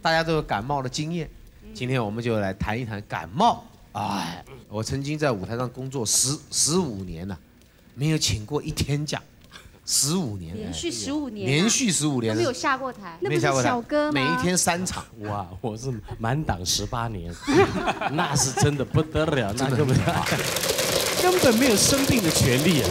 大家都有感冒的经验，今天我们就来谈一谈感冒。哎，我曾经在舞台上工作十十五年了，没有请过一天假，十五年，连续十五年啊，连续十五年。都没有下过台。那不是小哥吗？每一天三场，哇，我是满档十八年，那是真的不得了，那真的根本 根本没有生病的权利啊！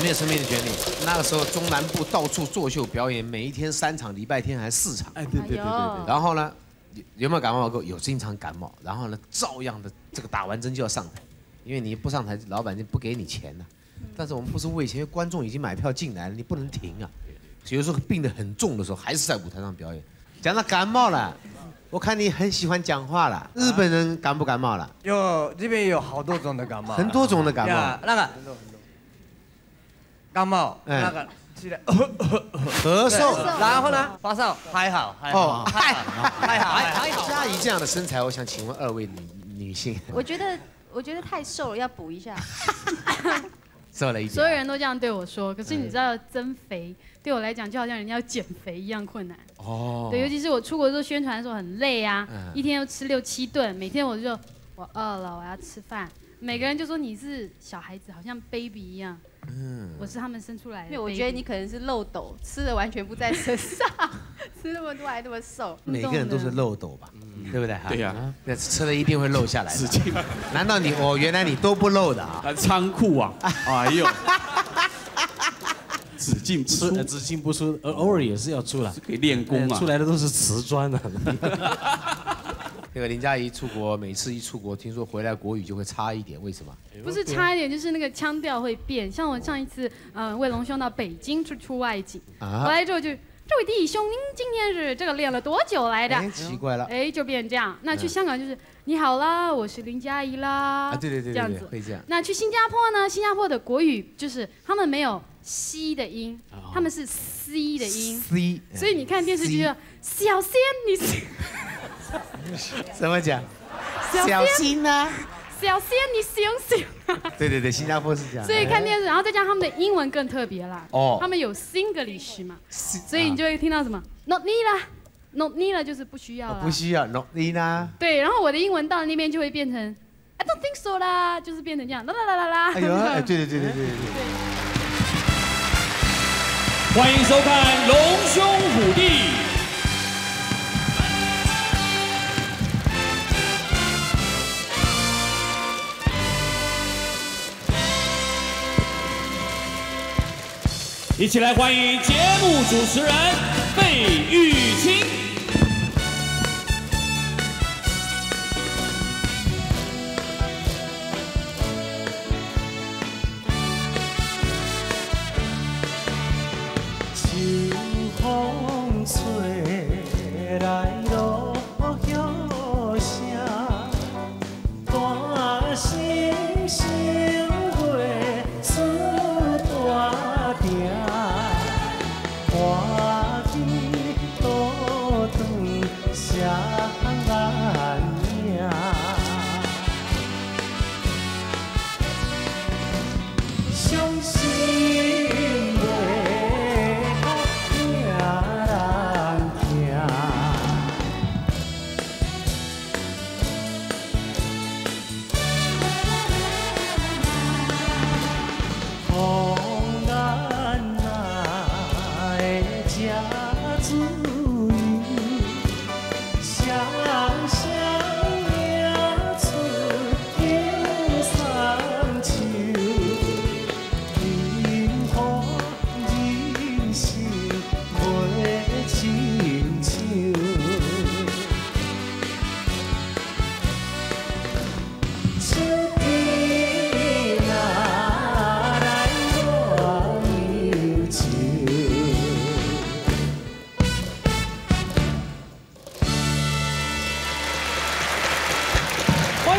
没有生命的权利。那个时候中南部到处作秀表演，每一天三场，礼拜天还四场。哎，对对对对对，然后呢，有有没有感冒过？有经常感冒，然后呢，照样的这个打完针就要上台，因为你不上台，老板就不给你钱了。但是我们不是为钱，因为观众已经买票进来了，你不能停啊。有时候病得很重的时候，还是在舞台上表演。讲到感冒了，我看你很喜欢讲话了。日本人感不感冒了？有这边有好多种的感冒，很多种的感冒，那个感冒，哎那个起来 咳嗽。然后呢发烧还好还好哦，还好还好还好，嘉怡这样的身材，我想请问二位女女性，我觉得，我觉得太瘦了，要补一下。瘦了一点。所有人都这样对我说，可是你知道增肥对我来讲就好像人家要减肥一样困难。哦对，尤其是我出国做宣传的时候很累啊，嗯一天要吃六七顿，每天我就我饿了，我要吃饭。每个人就说你是小孩子，好像 baby 一样。嗯，我是他们生出来的。因为我觉得你可能是漏斗，吃的完全不在身上，吃那么多还那么瘦。每个人都是漏斗吧，对不对？对呀，那吃了一定会漏下来的。难道你哦，原来你都不漏的啊？啊，仓库啊，哎呦，只进不出吃呃，只进不出，偶偶尔也是要出来，可以练功啊出。来的都是瓷砖啊。那个林佳怡出国，每次一出国，听说回来国语就会差一点，为什么？不是差一点，就是那个腔调会变。像我上一次，嗯、为龙兄到北京出出外景，啊回来之后就，这位弟兄，您今天是这个练了多久来的？哎，奇怪了。哎，就变这样。那去香港就是、你好啦，我是林佳怡啦。啊，对对对对对，这样子。会这样。那去新加坡呢？新加坡的国语就是他们没有 c 的音，哦他们是 c 的音。C，所以你看电视剧就小仙，你是 怎么讲？小心呐！小仙，你醒醒啊！对对对，新加坡是这样。所以看电视，然后再加上他们的英文更特别啦。哦他们有 Singlish 嘛，所以你就会听到什么 Not need 啦，Not need 啦就是不需要了。啊不需要 no 你呢？对，然后我的英文到了那边就会变成 I don't think so 啦，就是变成这样啦啦啦啦啦。哎呦，哎对对对对对对。欢迎收看《龙兄虎弟》。一起来欢迎节目主持人费玉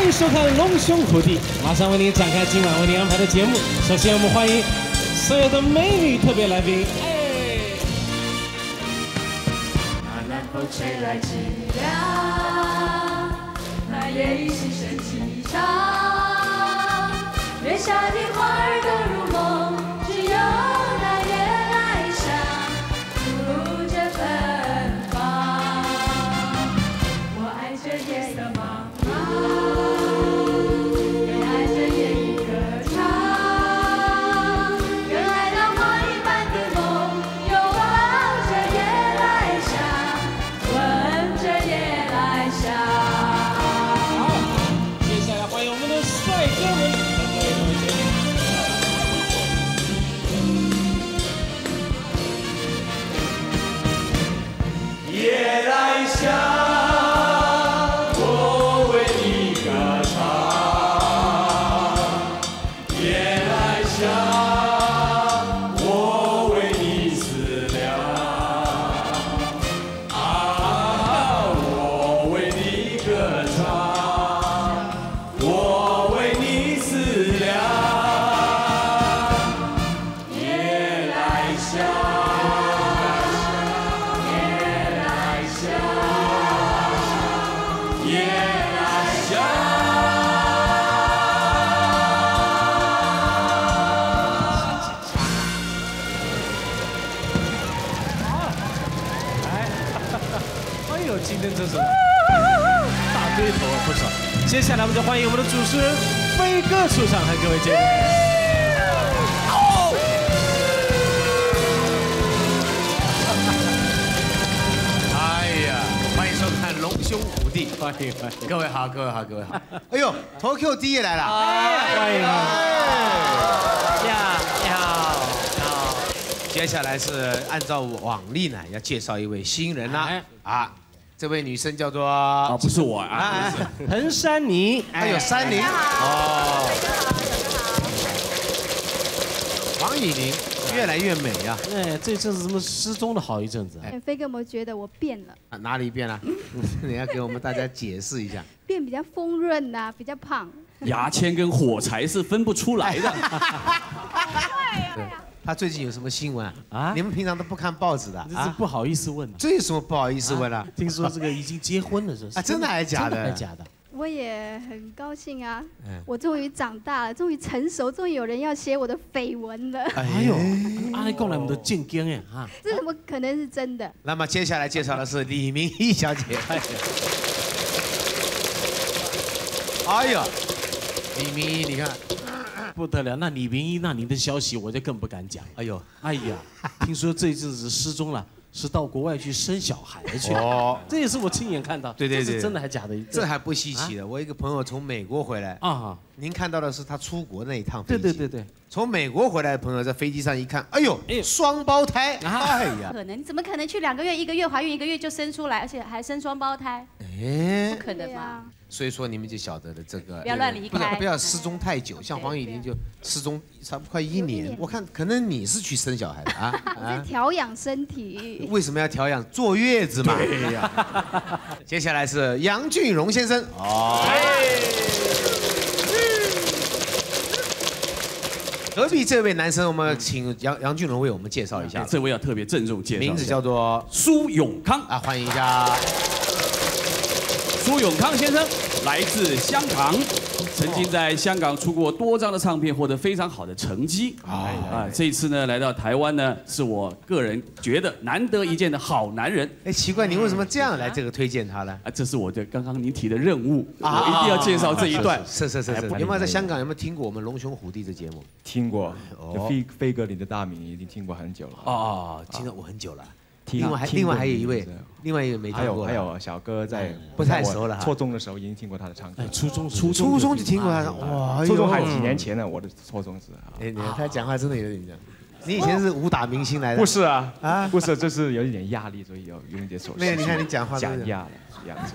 欢迎收看《龙兄虎弟》，马上为您展开今晚为您安排的节目。首先，我们欢迎所有的美女特别来宾。哎，那南风吹来知了，那夜已心生凄怆。月下的花儿都入梦，只有那夜来香吐露着芬芳。我爱这夜来香。哎呦，今天这首大堆头啊，不少。接下来我们就欢迎我们的主持人飞哥出场，和各位见面。兄虎弟》，欢迎欢迎，各位好，各位好，各位好。哎呦，Tokyo D 也来了，欢迎。啊！呀，你好，你好。接下来是按照往例呢，要介绍一位新人啦。哎。啊，这位女生叫做啊，不是我啊，哎，彭珊妮，还有山妮。哦，王以玲越来越美啊，哎，这阵子怎么失踪了好一阵子啊？飞哥有没有觉得我变了？啊哪里变了？你要给我们大家解释一下。变比较丰润呐、比较胖。牙签跟火柴是分不出来的。对，他最近有什么新闻啊？啊你们平常都不看报纸的这是啊？不好意思问的。这有什么不好意思问啊？听说这个已经结婚了，是不是啊真的还是假的真的还是假的？我也很高兴啊嗯，我终于长大了，终于成熟，终于有人要写我的绯闻了。哎呦，阿里讲来我们都见经哎哈。这怎么可能是真的？那么接下来介绍的是李明一小姐。哎呀，李明一，你看，不得了，那李明一那您的消息我就更不敢讲。哎呦，哎呀，听说这一阵子失踪了，是到国外去生小孩去。哦，这也是我亲眼看到。对对对这是真的还假的？这还不稀奇的。我一个朋友从美国回来，啊，您看到的是他出国那一趟飞机。对对对对，从美国回来的朋友在飞机上一看，哎呦哎，呦双胞胎，哎呀，可能？你怎么可能去两个月、一个月怀孕，一个月就生出来，而且还生双胞胎？哎不，可能吧？所以说你们就晓得了这个，不要乱离开不要失踪太久，像黄雨玲就失踪差不多快一年，我看可能你是去生小孩的啊 我在啊。调养身体。为什么要调养？坐月子嘛。对呀。接下来是杨俊荣先生。哦。隔壁这位男生，我们请杨杨俊龙为我们介绍一下，这位要特别郑重介绍，名字叫做苏永康。啊，欢迎一下。苏永康先生来自香港，曾经在香港出过多张的唱片，获得非常好的成绩。啊，这一次呢来到台湾呢，是我个人觉得难得一见的好男人哎，奇怪，您为什么这样来这个推荐他呢？啊！这是我的刚刚您提的任务，啊我一定要介绍这一段。是是是有没有在香港有没有听过我们龙兄虎弟的节目？听过，飞飞哥你的大名已经听过很久了。哦，听了我很久了。听另外还另外还有一位，另外一位没还听过还。有还有小哥在不太熟了哈初中的时候已经听过他的唱歌哎，，初中初初中就听过他的，哇，初中还几年前呢，我的初中是啊。哎，你看他讲话真的有点这样。你以前是武打明星来的？不是啊，啊不是，就是有一点压力，所以有有一点手。没有你看你讲话都是讲压了这样子。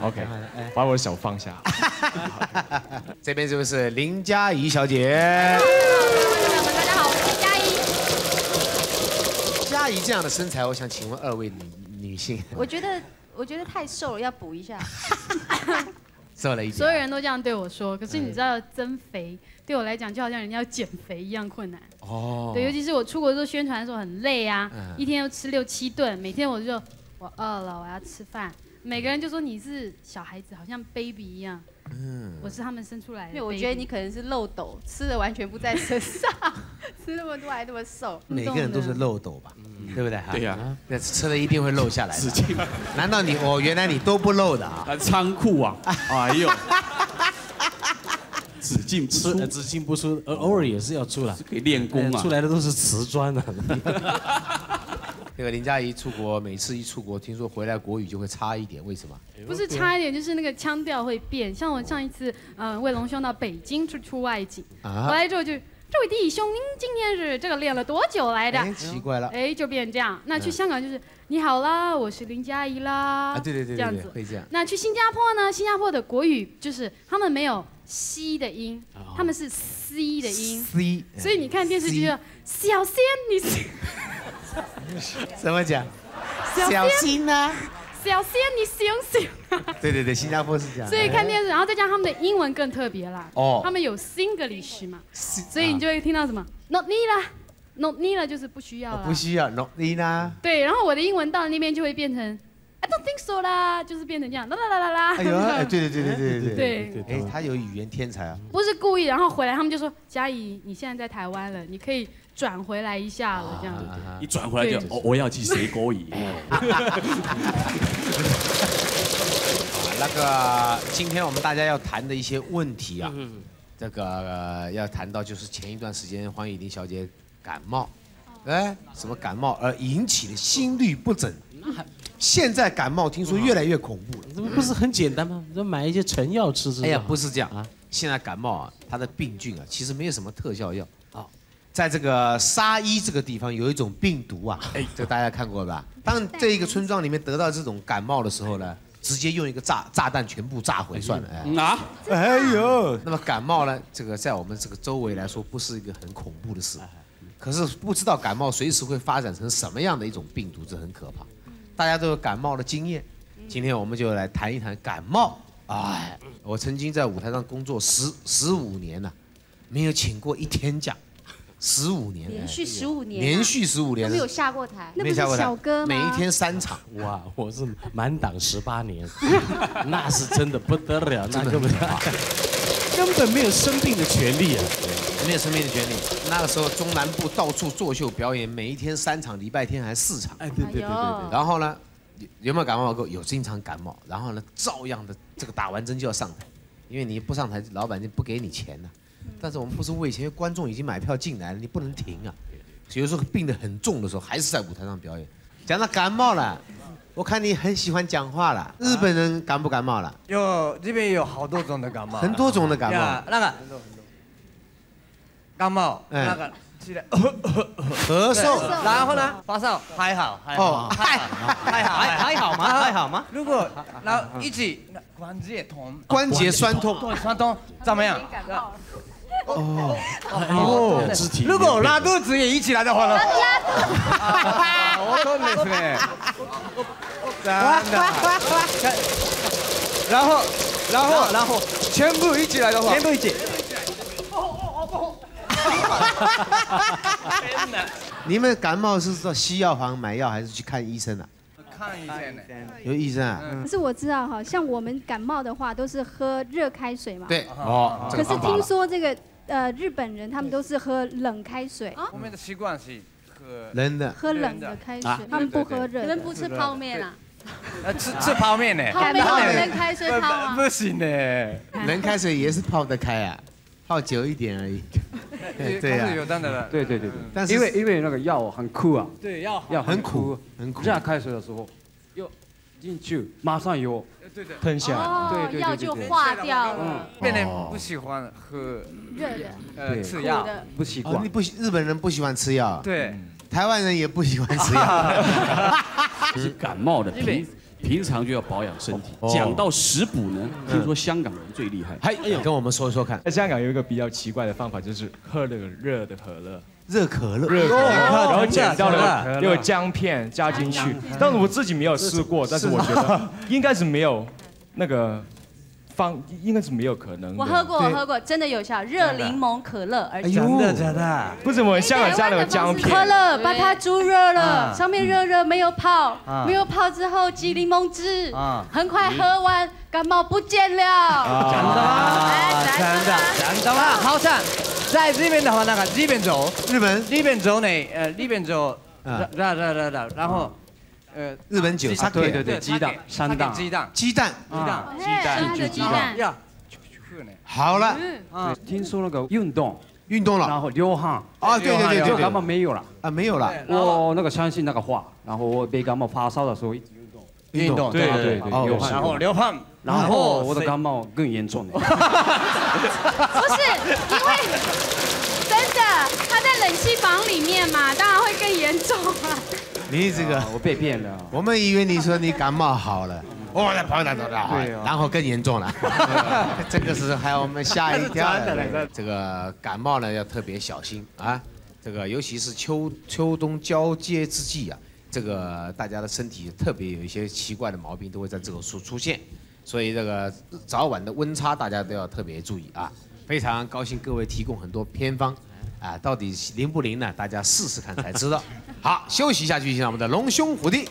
OK，把我的手放下。这边就是林佳怡小姐。大家好，我是佳怡。佳怡这样的身材，我想请问二位女女性，我觉得，我觉得太瘦了，要补一下。瘦了一所有。人都这样对我说，可是你知道增肥对我来讲就好像人家要减肥一样困难。哦对，尤其是我出国做宣传的时候很累啊，嗯一天要吃六七顿，每天我就我饿了，我要吃饭。每个人就说你是小孩子，好像 baby 一样。嗯，我是他们生出来的因为。我觉得你可能是漏斗，吃的完全不在身上，吃那么多还那么瘦。每个人都是漏斗吧，对不对？对呀，那吃了一定会漏下来的。紫禁难道你哦，原来你都不漏的啊？啊，仓库啊，哎呦，只进不出吃呃，只进不出，偶偶尔也是要出来。可以练功啊哎出。来的都是瓷砖啊。那个林佳怡出国，每次一出国，听说回来国语就会差一点，为什么？不是差一点，就是那个腔调会变。像我上一次，呃，为龙兄到北京去出外景，啊回来之后就，这位弟兄，您今天是这个练了多久来的？哎，奇怪了。哎，就变这样。那去香港就是，你好啦，我是林佳怡啦。啊，对对对对对，这样子。会这样。那去新加坡呢？新加坡的国语就是他们没有西的音，他们是 c 的音，C，所以你看电视剧就小仙，你怎 么讲？小心呐！小仙，你醒醒啊！对对对，新加坡是这样。所以看电视，然后再加上他们的英文更特别啦。哦他们有 Singlish 嘛，所以你就会听到什么 Not need 啦，Not need 啦就是不需要不需要 “not need 啦？对，然后我的英文到了那边就会变成 I don't think so 啦，就是变成这样，啦啦啦啦啦。哎呦，哎，对对对对对对对，哎，他有语言天才啊。不是故意，然后回来他们就说：“嘉怡，你现在在台湾了，你可以转回来一下了，这样子。一转回来就对哦，我要去谁勾引？那个，今天我们大家要谈的一些问题啊，这个、呃要谈到就是前一段时间黄雨玲小姐感冒，哎，什么感冒而引起的心律不整，现在感冒听说越来越恐怖了。这不是很简单吗？就买一些成药吃吃。哎呀，不是这样啊，现在感冒啊，它的病菌啊，其实没有什么特效药啊。在这个沙伊这个地方有一种病毒啊，哎，这个大家看过吧？当这一个村庄里面得到这种感冒的时候呢，直接用一个炸炸弹全部炸毁算了。哎啊，哎呦，那么感冒呢，这个在我们这个周围来说不是一个很恐怖的事，可是不知道感冒随时会发展成什么样的一种病毒，这很可怕。大家都有感冒的经验，今天我们就来谈一谈感冒。哎，我曾经在舞台上工作十十五年了，没有请过一天假，十五年，连续十五年啊，连续十五年都没有下过台，那不是小哥吗？每一天三场，哇，我是满档十八年，那是真的不得了，那 真的根本 根本没有生病的权利啊！没有生病的权利。那个时候中南部到处作秀表演，每一天三场，礼拜天还四场。哎，对对对对对，然后呢，有有没有感冒过？有，经常感冒。然后呢，照样的这个打完针就要上台，因为你不上台，老板就不给你钱了。但是我们不是为钱，因为观众已经买票进来了，你不能停啊。有时候病得很重的时候，还是在舞台上表演。讲到感冒了，我看你很喜欢讲话了。日本人感不感冒了？有这边有好多种的感冒，很多种的感冒呀，那个感冒，哎那个起来咳嗽然后呢发烧还好还哦好还还好还还好吗还好吗？如果然后一起关节痛，关节酸痛对酸痛怎么样？哦哦肢体如果拉肚子也一起来的话呢？我懂ですね。真的。然后，然后，然后全部一起来的话，全部一起。你们感冒是到西药房买药，还是去看医生啊？看医生呢。有医生啊？可是我知道哈，像我们感冒的话，都是喝热开水嘛。对，哦，这可是听个方法了。说这个 呃日本人他们都是喝冷开水，我们的习惯是喝冷的喝冷的开水啊，他们不喝热的。你们不吃泡面啊？呃吃吃泡面呢。泡面感冒有人开水泡啊？不行呢。冷开水也是泡得开啊，泡久一点而已。对可是有。对对对对，但是因为因为那个药很苦啊，对药药很苦，很苦。热开水的时候，又进去马上有对对。吞下对对，对药就对对化掉了嗯。变人不喜欢喝热的，呃吃药。不习惯你。不喜日本人不喜欢吃药，对。台湾人也不喜欢吃药。是感冒的，平平常就要保养身体。哦讲到食补呢，听说香港人最厉害。还跟我们说说看，在香港有一个比较奇怪的方法，就是喝那个热的可乐，热可乐，热可乐，然后剪掉了又有姜片加进去，但是我自己没有试过，但是我觉得应该是没有那个方，应该是没有可能。我喝过，我喝过，真的有效，热柠檬可乐，而且真的真的。不是我们香港加那个姜可片，乐把它煮热了，啊。上面热热没有泡啊，没有泡之后挤柠檬汁啊，很快喝完，感冒不见了。真的吗？哎真的真的。吗？好像在这边的话，那个日本酒，日本？日本酒呢，呃，日本酒，啊。热热热热，然后呃，日本酒鸡 sake 对对对，鸡蛋。三蛋，鸡蛋，鸡蛋，鸡蛋，鸡蛋，的鸡蛋，呀，喝呢，好了，啊，听说那个运动，运动了。然后流汗，啊，对对对对就感冒，没有了。啊没有了，我那个相信那个话，然后我被感冒发烧的时候一直运动，运动，对对对哦流汗，然后流汗，然后我的感冒更严重了。不是因为真的，他在冷气房里面嘛，当然会更严重啊。你这个，我被骗了。我们以为你说你感冒好了，哦，那跑哪走哪好，对啊然后更严重了，这个是还我们吓一跳的。这个感冒呢要特别小心啊，这个尤其是秋秋冬交接之际啊，这个大家的身体特别有一些奇怪的毛病都会在这个时候出现，所以这个早晚的温差大家都要特别注意啊。非常高兴各位提供很多偏方。啊，到底灵不灵呢？大家试试看才知道。好，休息一下，继续进入我们的龙兄虎弟。